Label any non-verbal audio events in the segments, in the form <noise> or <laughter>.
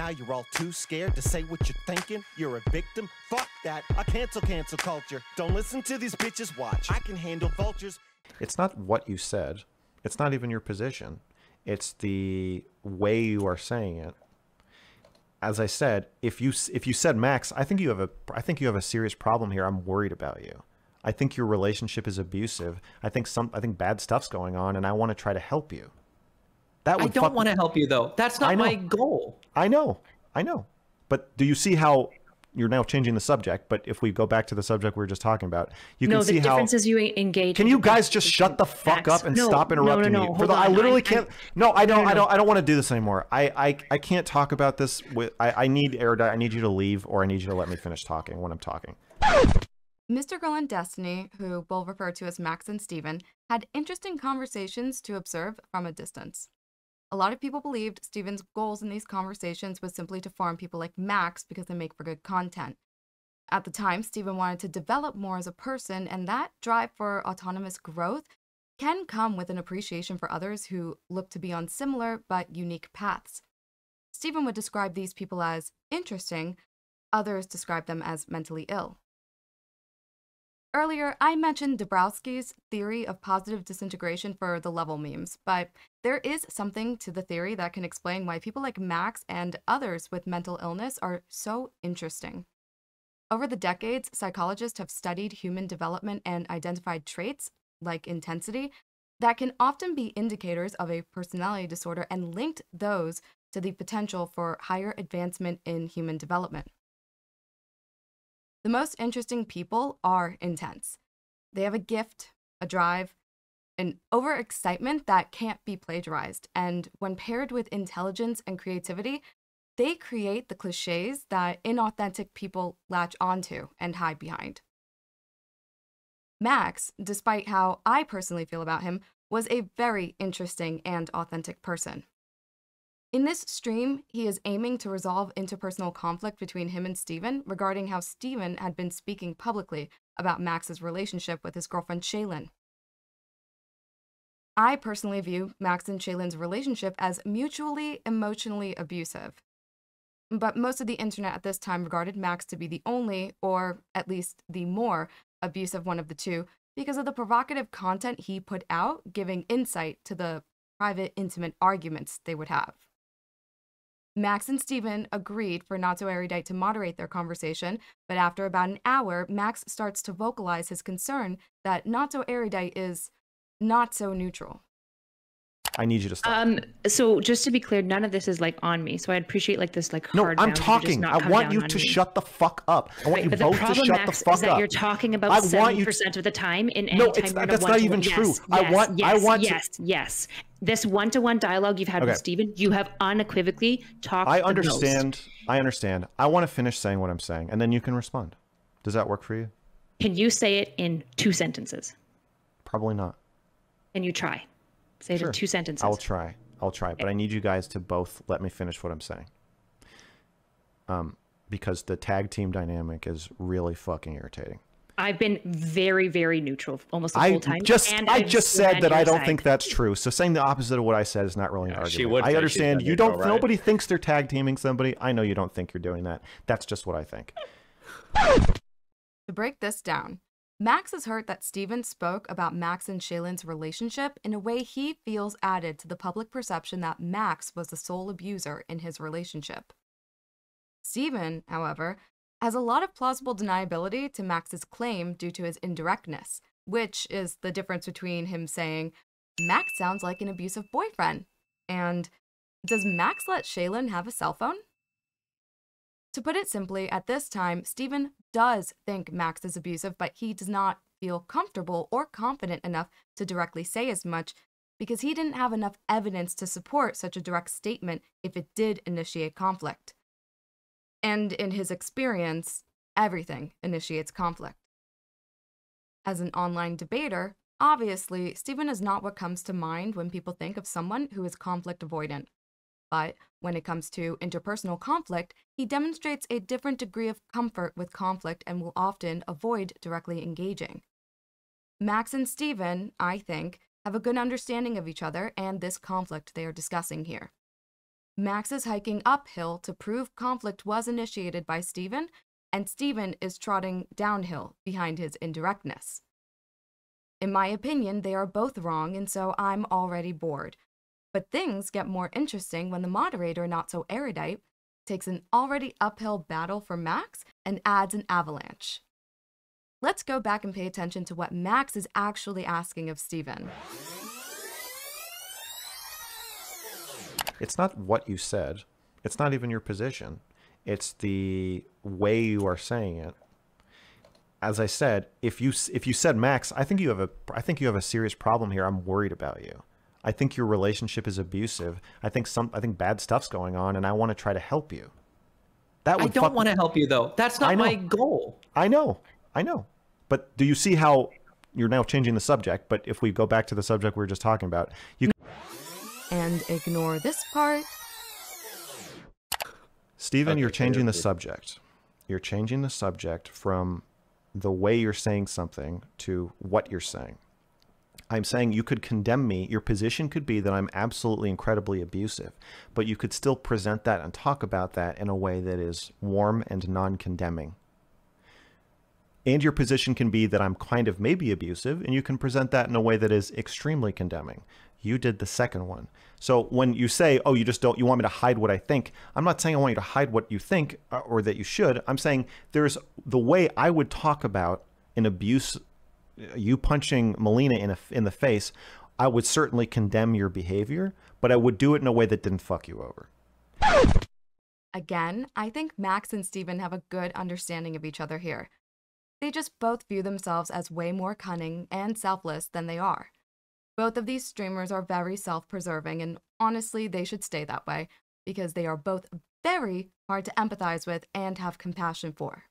Now you're all too scared to say what you're thinking. You're a victim. Fuck that. I cancel cancel culture. Don't listen to these bitches. Watch. I can handle vultures. It's not what you said. It's not even your position. It's the way you are saying it. As I said, if you if you said Max, I think you have a I think you have a serious problem here. I'm worried about you. I think your relationship is abusive. I think some I think bad stuff's going on and I want to try to help you. That would I don't want to help you though. That's not my goal. I know. I know. But do you see how you're now changing the subject, but if we go back to the subject we were just talking about, you no, can see how. No, the difference is you engage. Can you guys just shut the fuck up and no, stop interrupting no, no, me? For the, I literally I, can't. I, no, I don't. I don't. I don't want to do this anymore. I, I, I can't talk about this with. I, I need erudite. I need you to leave, or I need you to let me finish talking when I'm talking. Mr. Girl and Destiny, who we'll refer to as Max and Steven, had interesting conversations to observe from a distance. A lot of people believed Steven's goals in these conversations was simply to farm people like Max because they make for good content. At the time, Steven wanted to develop more as a person, and that drive for autonomous growth can come with an appreciation for others who look to be on similar but unique paths. Steven would describe these people as interesting, others describe them as mentally ill. Earlier, I mentioned Dabrowski's theory of positive disintegration for the level memes, but there is something to the theory that can explain why people like Max and others with mental illness are so interesting. Over the decades, psychologists have studied human development and identified traits, like intensity, that can often be indicators of a personality disorder and linked those to the potential for higher advancement in human development. The most interesting people are intense. They have a gift, a drive, an overexcitement that can't be plagiarized. And when paired with intelligence and creativity, they create the cliches that inauthentic people latch onto and hide behind. Max, despite how I personally feel about him, was a very interesting and authentic person. In this stream, he is aiming to resolve interpersonal conflict between him and Steven regarding how Steven had been speaking publicly about Max's relationship with his girlfriend Shaylin. I personally view Max and Shaylin's relationship as mutually emotionally abusive. But most of the internet at this time regarded Max to be the only, or at least the more, abusive one of the two because of the provocative content he put out, giving insight to the private, intimate arguments they would have. Max and Steven agreed for Not So Erudite to moderate their conversation, but after about an hour, Max starts to vocalize his concern that Not So Erudite is not so neutral. I need you to stop. Um. So just to be clear, none of this is like on me. So I appreciate like this like no. I'm talking. I want you to me. shut the fuck up. I want right, you both to shut Max, the fuck is that up. You're talking about seventy percent of the time in any no, time. No, that's not even true. Yes, I want. Yes, I want. Yes. To... Yes. This one-to-one dialogue you've had okay. with Steven, you have unequivocally talked. I understand. I understand. I want to finish saying what I'm saying, and then you can respond. Does that work for you? Can you say it in two sentences? Probably not. Can you try? Say sure. it in two sentences. I'll try. I'll try, but I need you guys to both let me finish what I'm saying. Um, because the tag team dynamic is really fucking irritating. I've been very, very neutral almost the I whole time. Just, and I I've just said that I don't side. think that's true. So saying the opposite of what I said is not really an yeah, argument. I understand you don't. Right. Nobody thinks they're tag teaming somebody. I know you don't think you're doing that. That's just what I think. To break this down, Max is hurt that Steven spoke about Max and Shaylin's relationship in a way he feels added to the public perception that Max was the sole abuser in his relationship. Steven, however, has a lot of plausible deniability to Max's claim due to his indirectness, which is the difference between him saying, Max sounds like an abusive boyfriend, and does Max let Shaylin have a cell phone? To put it simply, at this time, Steven does think Max is abusive, but he does not feel comfortable or confident enough to directly say as much because he didn't have enough evidence to support such a direct statement if it did initiate conflict. And in his experience, everything initiates conflict. As an online debater, obviously, Stephen is not what comes to mind when people think of someone who is conflict avoidant. But when it comes to interpersonal conflict, he demonstrates a different degree of comfort with conflict and will often avoid directly engaging. Max and Stephen, I think, have a good understanding of each other and this conflict they are discussing here. Max is hiking uphill to prove conflict was initiated by Stephen, and Stephen is trotting downhill behind his indirectness. In my opinion, they are both wrong, and so I'm already bored. But things get more interesting when the moderator, not so erudite, takes an already uphill battle for Max and adds an avalanche. Let's go back and pay attention to what Max is actually asking of Steven. It's not what you said. It's not even your position. It's the way you are saying it. As I said, if you if you said Max, I think you have a I think you have a serious problem here. I'm worried about you. I think your relationship is abusive. I think some I think bad stuff's going on and I want to try to help you. That would I don't want to help you though. That's not my goal. I know. I know. But do you see how you're now changing the subject, but if we go back to the subject we were just talking about, you and ignore this part. Stephen, okay, you're changing the subject. You're changing the subject from the way you're saying something to what you're saying. I'm saying you could condemn me. Your position could be that I'm absolutely incredibly abusive, but you could still present that and talk about that in a way that is warm and non condemning. And your position can be that I'm kind of maybe abusive, and you can present that in a way that is extremely condemning. You did the second one. So when you say, oh, you just don't, you want me to hide what I think, I'm not saying I want you to hide what you think uh, or that you should. I'm saying there's the way I would talk about an abuse, you punching Melina in, a, in the face, I would certainly condemn your behavior, but I would do it in a way that didn't fuck you over. Again, I think Max and Steven have a good understanding of each other here. They just both view themselves as way more cunning and selfless than they are. Both of these streamers are very self preserving, and honestly, they should stay that way because they are both very hard to empathize with and have compassion for.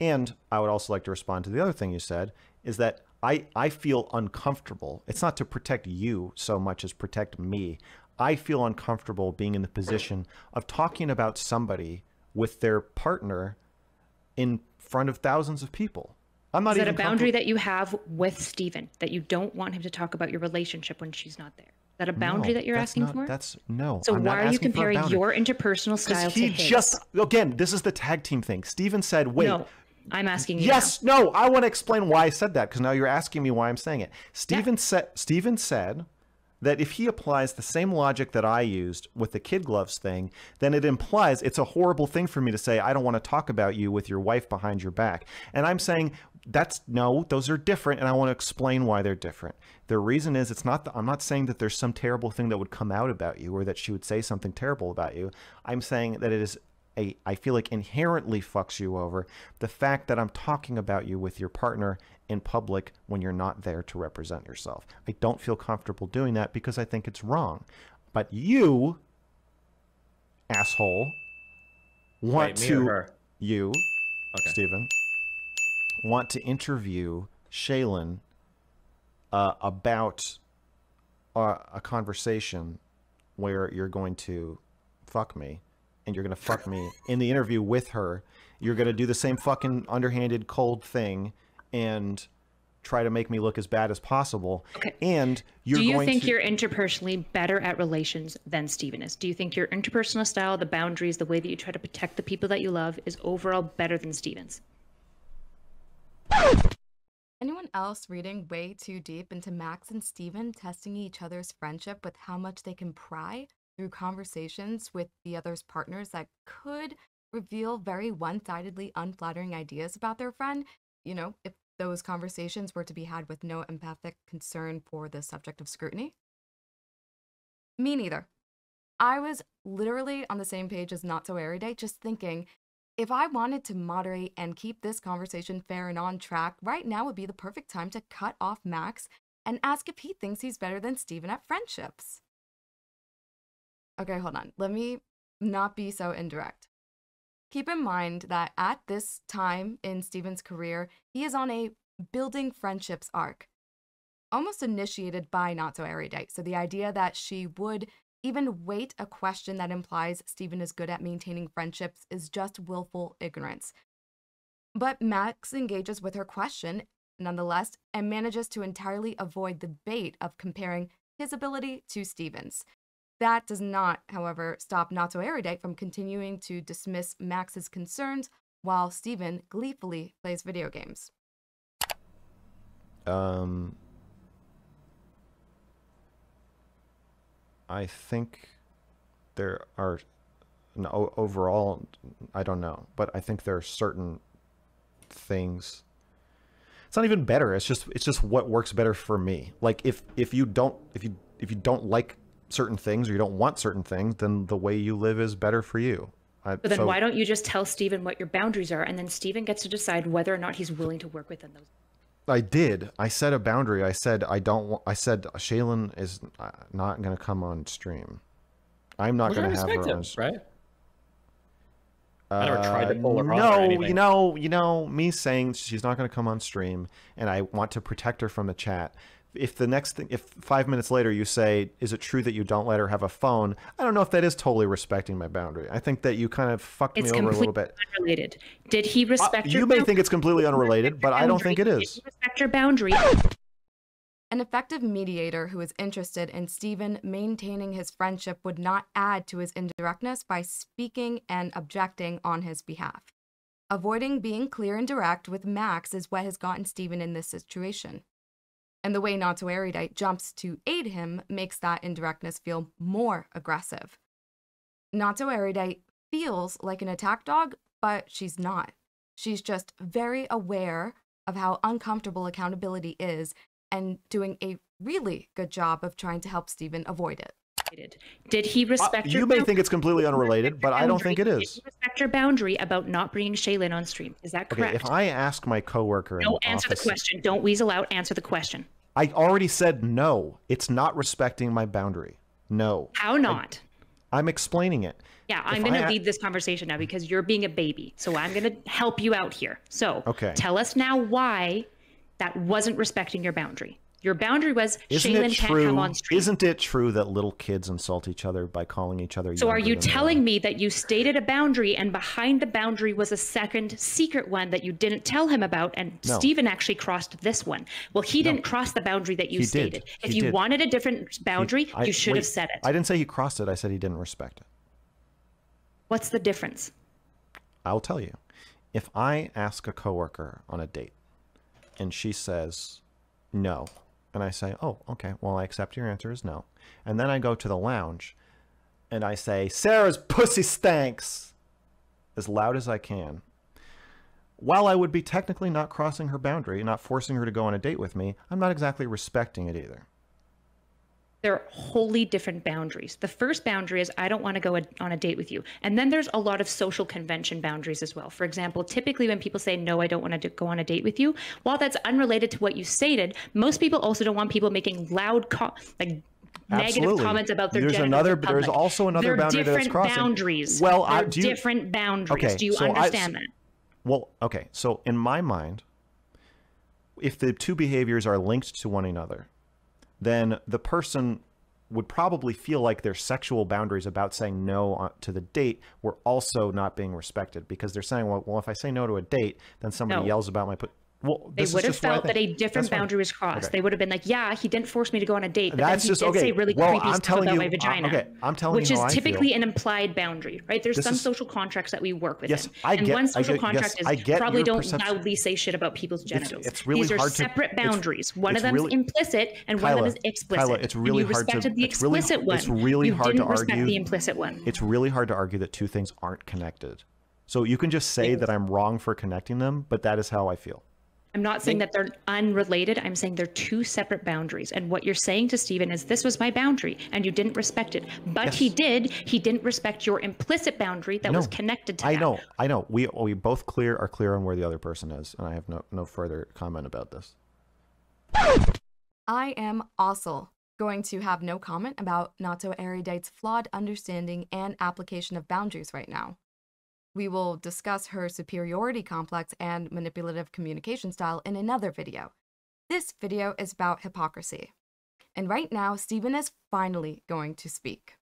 And I would also like to respond to the other thing you said is that I, I feel uncomfortable. It's not to protect you so much as protect me. I feel uncomfortable being in the position of talking about somebody with their partner in front of thousands of people. I'm not Is that a boundary that you have with Steven that you don't want him to talk about your relationship when she's not there? Is that a boundary no, that you're asking not, for? That's no. So I'm why are you comparing your interpersonal style he to his? just again, this is the tag team thing. Steven said, "Wait." No, I'm asking you. Yes, now. no. I want to explain why I said that because now you're asking me why I'm saying it. Steven yeah. said. Steven said that if he applies the same logic that I used with the kid gloves thing, then it implies it's a horrible thing for me to say, I don't want to talk about you with your wife behind your back. And I'm saying, that's no, those are different, and I want to explain why they're different. The reason is it's not, the, I'm not saying that there's some terrible thing that would come out about you or that she would say something terrible about you. I'm saying that it is a, I feel like inherently fucks you over the fact that I'm talking about you with your partner in public when you're not there to represent yourself. I don't feel comfortable doing that because I think it's wrong. But you, asshole, want Wait, to you, okay. Stephen, want to interview Shaylin uh, about a, a conversation where you're going to fuck me and you're going to fuck me in the interview with her. You're going to do the same fucking underhanded, cold thing and try to make me look as bad as possible. Okay. And you're Do you think to... you're interpersonally better at relations than Steven is? Do you think your interpersonal style, the boundaries, the way that you try to protect the people that you love is overall better than Steven's? Anyone else reading way too deep into Max and Steven testing each other's friendship with how much they can pry through conversations with the other's partners that could reveal very one sidedly unflattering ideas about their friend? You know, if those conversations were to be had with no empathic concern for the subject of scrutiny? Me neither. I was literally on the same page as Not So Erudite, just thinking if I wanted to moderate and keep this conversation fair and on track, right now would be the perfect time to cut off Max and ask if he thinks he's better than Steven at friendships. Okay, hold on. Let me not be so indirect. Keep in mind that at this time in Steven's career, he is on a building friendships arc, almost initiated by Not So Erudite. So the idea that she would even wait a question that implies Steven is good at maintaining friendships is just willful ignorance. But Max engages with her question nonetheless and manages to entirely avoid the bait of comparing his ability to Steven's. That does not, however, stop Not So Erudite from continuing to dismiss Max's concerns while Steven gleefully plays video games. Um, I think there are no, overall, I don't know, but I think there are certain things. It's not even better. It's just it's just what works better for me. Like if if you don't if you if you don't like certain things or you don't want certain things, then the way you live is better for you. I, but then so, why don't you just tell Steven what your boundaries are, and then Steven gets to decide whether or not he's willing to work within those. I did. I set a boundary. I said I don't. Want, I said Shaylin is uh, not going to come on stream. I'm not going to have her on stream. Right. I never tried to pull her uh, No, you know, you know, me saying she's not going to come on stream, and I want to protect her from the chat. If the next thing, if five minutes later you say, "Is it true that you don't let her have a phone?" I don't know if that is totally respecting my boundary. I think that you kind of fucked it's me over a little bit. Unrelated. Did he uh, respect? Uh, you may think it's completely unrelated, but I don't think it is. respect your boundary? An effective mediator who is interested in Stephen maintaining his friendship would not add to his indirectness by speaking and objecting on his behalf. Avoiding being clear and direct with Max is what has gotten Stephen in this situation. And the way Not So Erudite jumps to aid him makes that indirectness feel more aggressive. Not So Erudite feels like an attack dog, but she's not. She's just very aware of how uncomfortable accountability is and doing a really good job of trying to help Steven avoid it. Did he respect uh, You may think it's completely unrelated, but I don't think it is. respect your boundary about not bringing Shaylin on stream. Is that correct? Okay, if I ask my coworker, no, answer office, the question. Don't weasel out. Answer the question. I already said no. It's not respecting my boundary. No. How not? I, am explaining it. Yeah, I'm going to lead this conversation now because you're being a baby. So I'm going to help you out here. So okay. tell us now why that wasn't respecting your boundary. Your boundary was isn't Shaylin can't come on stream. Isn't it true that little kids insult each other by calling each other? So are you telling me that you stated a boundary and behind the boundary was a second secret one that you didn't tell him about, and no. Steven actually crossed this one? Well, he no. didn't cross the boundary that you he stated. Did. If he you did. wanted a different boundary, he, I, you should wait, have said it. I didn't say he crossed it. I said he didn't respect it. What's the difference? I'll tell you. If I ask a coworker on a date and she says no. And I say, oh, okay, well, I accept your answer is no. And then I go to the lounge and I say, Sarah's pussy stanks as loud as I can. While I would be technically not crossing her boundary, not forcing her to go on a date with me, I'm not exactly respecting it either. They're wholly different boundaries. The first boundary is I don't want to go on a date with you. And then there's a lot of social convention boundaries as well. For example, typically when people say, no, I don't want to go on a date with you, while that's unrelated to what you stated, most people also don't want people making loud, co- like Absolutely. negative comments about their there's another there's also another They're boundary different that's crossing. boundaries well I, do you, different boundaries okay, do you so understand I, that well okay so in my mind if the two behaviors are linked to one another then the person would probably feel like their sexual boundaries about saying no to the date were also not being respected because they're saying, well, well if I say no to a date, then somebody no. yells about my put. Well, they would have felt that a different boundary was crossed. Okay. They would have been like, "Yeah, he didn't force me to go on a date, but That's then he just, did okay. say really well, creepy I'm stuff about you, my vagina." okay, I'm telling which you, which is typically an implied boundary, right? There's this some is, social contracts that we work with. Yes, I and get, one social get, contract yes, is probably don't perception. loudly say shit about people's genitals. It's, it's really These are separate to, boundaries. It's, one of them is implicit, and one of them is explicit. Kyla, it's really you hard respected to, the explicit one. It's really hard to argue the implicit one. It's really hard to argue that two things aren't connected. So you can just say that I'm wrong for connecting them, but that is how I feel. I'm not saying that they're unrelated. I'm saying they're two separate boundaries. And what you're saying to Stephen is this was my boundary and you didn't respect it. But yes. he did. He didn't respect your implicit boundary that no, was connected to I that. know. I know. We we both clear are clear on where the other person is, and I have no no further comment about this. I am also going to have no comment about Not So Erudite's flawed understanding and application of boundaries right now. We will discuss her superiority complex and manipulative communication style in another video. This video is about hypocrisy. And right now, Steven is finally going to speak.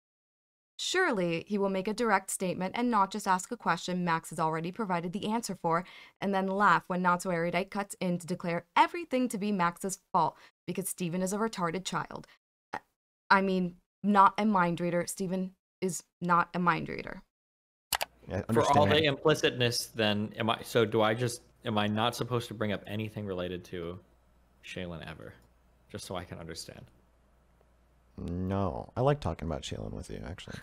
Surely he will make a direct statement and not just ask a question Max has already provided the answer for, and then laugh when Not So Erudite cuts in to declare everything to be Max's fault because Steven is a retarded child. I mean, not a mind reader. Steven is not a mind reader. Yeah, For all the implicitness, then am I? So do I just am I not supposed to bring up anything related to Shaylin ever, just so I can understand? No, I like talking about Shaylin with you actually.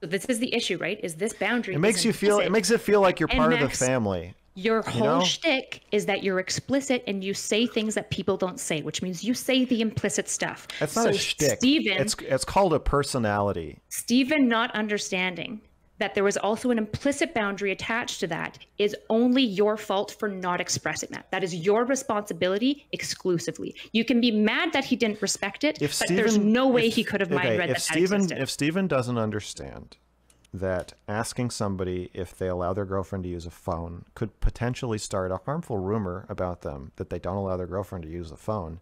So this is the issue, right? Is this boundary? It makes you feel. It makes it feel like you're part Max, of the family. Your whole you know? shtick is that you're explicit and you say things that people don't say, which means you say the implicit stuff. It's not so a shtick. Steven, it's it's called a personality. Steven not understanding that there was also an implicit boundary attached to that is only your fault for not expressing that. That is your responsibility exclusively. You can be mad that he didn't respect it, if but there's no way if, he could have mind okay, read if that Steven, that If Steven doesn't understand that asking somebody if they allow their girlfriend to use a phone could potentially start a harmful rumor about them that they don't allow their girlfriend to use the phone,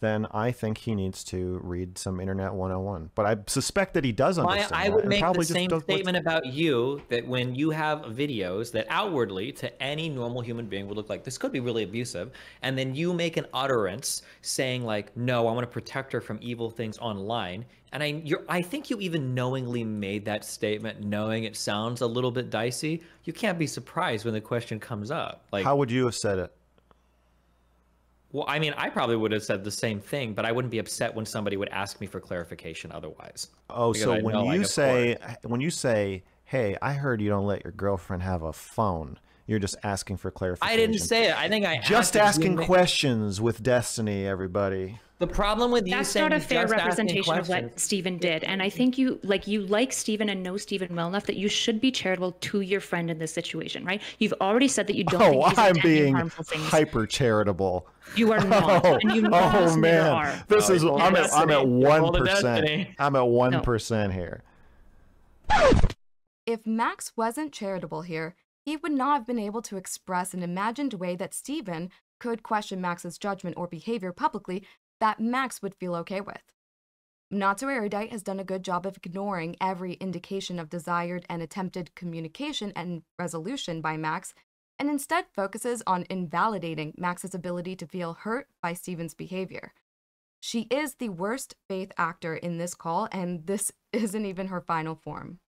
then I think he needs to read some Internet 101. But I suspect that he does understand. I, I would make the same statement about you that when you have videos that outwardly to any normal human being would look like this could be really abusive, and then you make an utterance saying like, "No, I want to protect her from evil things online." And I, you're, I think you even knowingly made that statement, knowing it sounds a little bit dicey. You can't be surprised when the question comes up. Like, how would you have said it? Well, I mean, I probably would have said the same thing, but I wouldn't be upset when somebody would ask me for clarification otherwise. Oh, so I when you say when you say, "Hey, I heard you don't let your girlfriend have a phone," you're just asking for clarification. I didn't say it. I think I just asking questions with Destiny, everybody. The problem with you that's not a fair representation of what Stephen did, and I think you like you like Stephen and know Stephen well enough that you should be charitable to your friend in this situation, right? You've already said that you don't. Oh, think he's I'm being hyper charitable. You are <laughs> oh, not. Oh, and you oh man, this oh, is I'm at, I'm at one percent. I'm at one percent no. here. If Max wasn't charitable here, he would not have been able to express an imagined way that Stephen could question Max's judgment or behavior publicly that Max would feel okay with. Not So Erudite has done a good job of ignoring every indication of desired and attempted communication and resolution by Max, and instead focuses on invalidating Max's ability to feel hurt by Steven's behavior. She is the worst faith actor in this call, and this <laughs> isn't even her final form.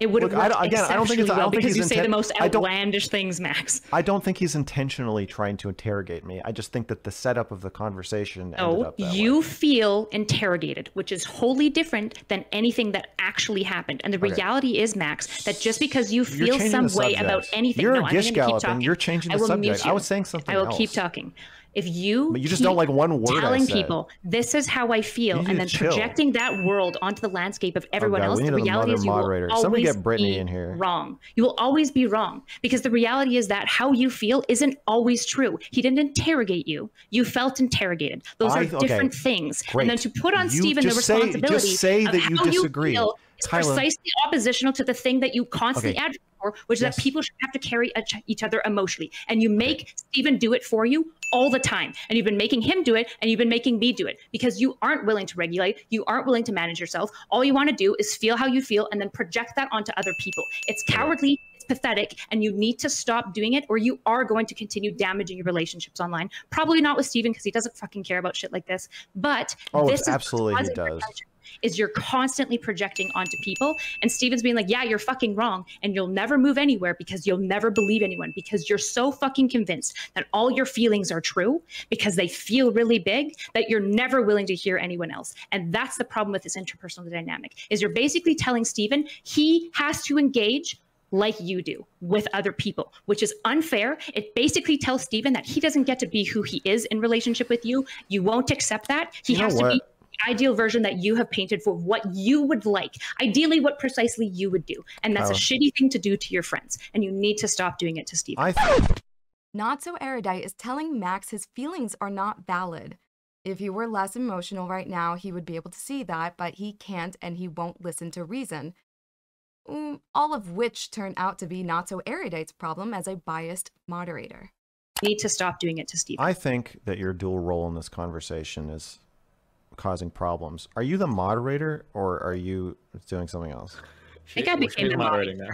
It would have Look, worked again, I don't think it's, well because you say the most outlandish things, Max. I don't think he's intentionally trying to interrogate me. I just think that the setup of the conversation no, you way. feel interrogated, which is wholly different than anything that actually happened. And the okay. reality is, Max, that just because you feel some way about anything, you're no, a gish galloping. You're changing the subject. I was saying something. I will else. keep talking. If you but you just don't like one word telling people this is how I feel and then chill. projecting that world onto the landscape of oh, everyone oh else, the reality is you moderator. will always get Brittany be in here. wrong. You will always be wrong because the reality is that how you feel isn't always true. He didn't interrogate you. You felt interrogated. Those I, are different okay. things. Great. And then to put on you Steven the responsibility say, just say that you disagree. You is precisely oppositional to the thing that you constantly okay. advocate for, which is yes. that people should have to carry each other emotionally. And you make okay. Steven do it for you all the time. And you've been making him do it and you've been making me do it because you aren't willing to regulate. You aren't willing to manage yourself. All you want to do is feel how you feel and then project that onto other people. It's cowardly. It's pathetic. And you need to stop doing it or you are going to continue damaging your relationships online. Probably not with Steven because he doesn't fucking care about shit like this. But oh, this absolutely he does is you're constantly projecting onto people. And Steven's being like, yeah, you're fucking wrong. And you'll never move anywhere because you'll never believe anyone because you're so fucking convinced that all your feelings are true because they feel really big that you're never willing to hear anyone else. And that's the problem with this interpersonal dynamic is you're basically telling Steven he has to engage like you do with other people, which is unfair. It basically tells Steven that he doesn't get to be who he is in relationship with you. You won't accept that. He you has to be ideal version that you have painted for what you would like, ideally, what precisely you would do. And that's a shitty thing to do to your friends. And you need to stop doing it to Steve. I th- not so erudite is telling Max his feelings are not valid. If he were less emotional right now, he would be able to see that, but he can't and he won't listen to reason. Mm, all of which turn out to be not so erudite's problem as a biased moderator. need to stop doing it to Steve. I think that your dual role in this conversation is causing problems. Are you the moderator or are you doing something else? She, I think I became the moderating now.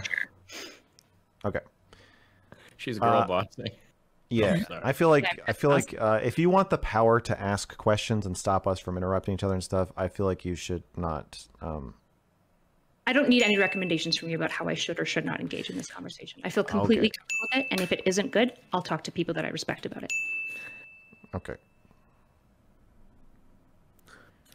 Okay. She's a girl uh, bossing. Yeah, I feel like I feel like uh, if you want the power to ask questions and stop us from interrupting each other and stuff, I feel like you should not. Um... I don't need any recommendations from you about how I should or should not engage in this conversation. I feel completely okay. comfortable with it, and if it isn't good, I'll talk to people that I respect about it. Okay.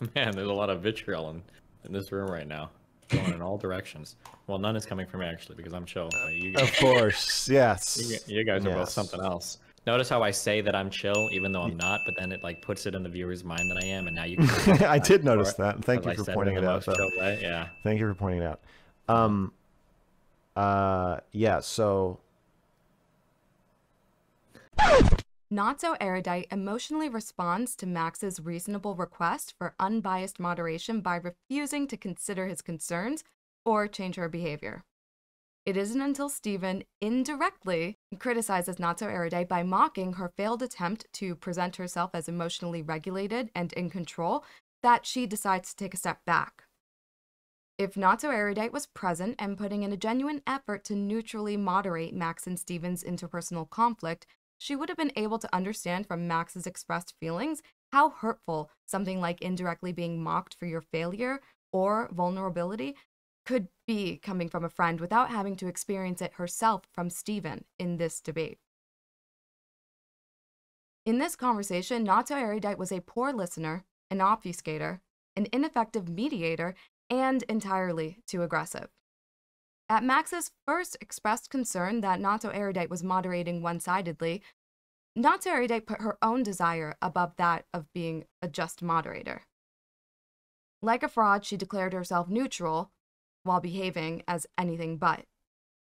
<laughs> Man, there's a lot of vitriol in, in this room right now, going in all directions. Well, none is coming from me actually because I'm chill. you guys, of course, <laughs> yes. You, you guys are yes. both something else. Notice how I say that I'm chill, even though I'm not, but then it like puts it in the viewer's mind that I am, and now you. <laughs> Can I did notice that. Thank you for pointing it out. Yeah. Thank you for pointing it out. Um. Uh. Yeah. So. Not so erudite emotionally responds to Max's reasonable request for unbiased moderation by refusing to consider his concerns or change her behavior. It isn't until Steven indirectly criticizes Not So Erudite by mocking her failed attempt to present herself as emotionally regulated and in control that she decides to take a step back. If Not So Erudite was present and putting in a genuine effort to neutrally moderate Max and Steven's interpersonal conflict, she would have been able to understand from Max's expressed feelings how hurtful something like indirectly being mocked for your failure or vulnerability could be coming from a friend without having to experience it herself from Stephen in this debate. In this conversation, Not Erudite was a poor listener, an obfuscator, an ineffective mediator, and entirely too aggressive. At Max's first expressed concern that Not Erudite was moderating one sidedly, Not Erudite put her own desire above that of being a just moderator. Like a fraud, she declared herself neutral while behaving as anything but